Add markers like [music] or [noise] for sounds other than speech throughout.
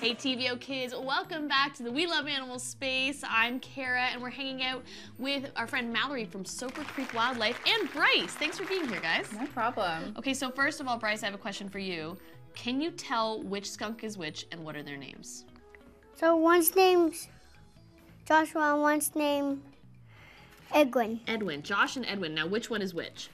Hey TVO kids, welcome back to the We Love Animals space. I'm Kara and we're hanging out with our friend Mallory from Soper Creek Wildlife and Bryce. Thanks for being here, guys. No problem. Okay, so first of all, Bryce, I have a question for you. Can you tell which skunk is which and what are their names? So one's name's Joshua and one's name Edwin. Edwin, Josh and Edwin. Now, which one is which?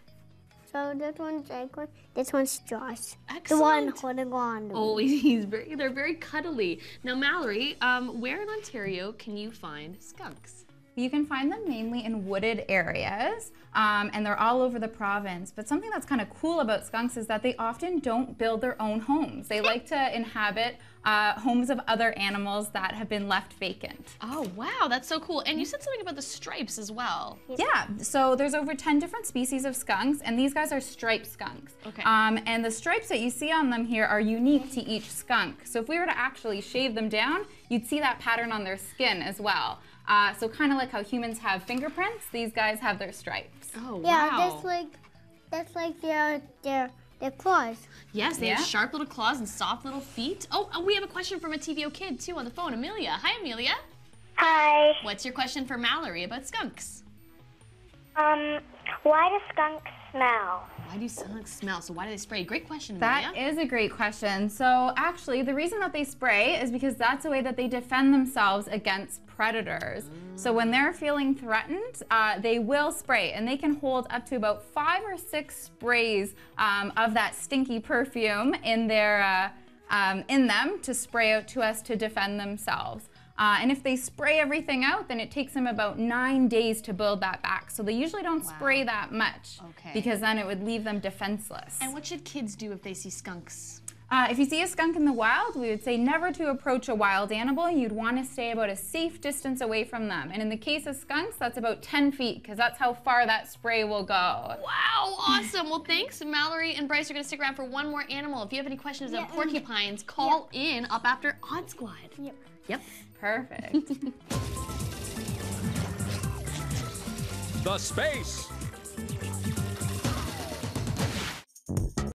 So this one's Edwin, this one's Josh. Excellent. The one holding on. Oh, [laughs] he's very, they're very cuddly. Now, Mallory, um, where in Ontario can you find skunks? You can find them mainly in wooded areas, um, and they're all over the province. But something that's kind of cool about skunks is that they often don't build their own homes. They like to inhabit uh, homes of other animals that have been left vacant. Oh, wow, that's so cool. And you said something about the stripes as well. Yeah, so there's over 10 different species of skunks, and these guys are striped skunks. Okay. Um, and the stripes that you see on them here are unique to each skunk. So if we were to actually shave them down, you'd see that pattern on their skin as well. Uh, so kind of like how humans have fingerprints, these guys have their stripes. Oh, yeah, wow. that's like that's like their their their claws. Yes, they Yeah. have sharp little claws and soft little feet. Oh, and we have a question from a TVO kid too on the phone. Amelia. Hi, Amelia. Hi. What's your question for Mallory about skunks? Um, why do skunks smell? Why do skunks smell? So why do they spray? Great question, That Amelia. is a great question. So actually, the reason that they spray is because that's a way that they defend themselves against predators. So when they're feeling threatened, uh, they will spray, and they can hold up to about five or six sprays um, of that stinky perfume in their uh, um, in them to spray out to us to defend themselves. Uh, and if they spray everything out, then it takes them about nine days to build that back. So they usually don't spray that much Okay. because then it would leave them defenseless. and what should kids do if they see skunks? Uh, if you see a skunk in the wild, we would say never to approach a wild animal. You'd want to stay about a safe distance away from them. And in the case of skunks, that's about 10 feet because that's how far that spray will go. Wow, awesome. Well, thanks. Mallory and Bryce are going to stick around for one more animal. If you have any questions Yeah, on porcupines, call in up after Odd Squad. Yep. Yep. Perfect. [laughs] The Space.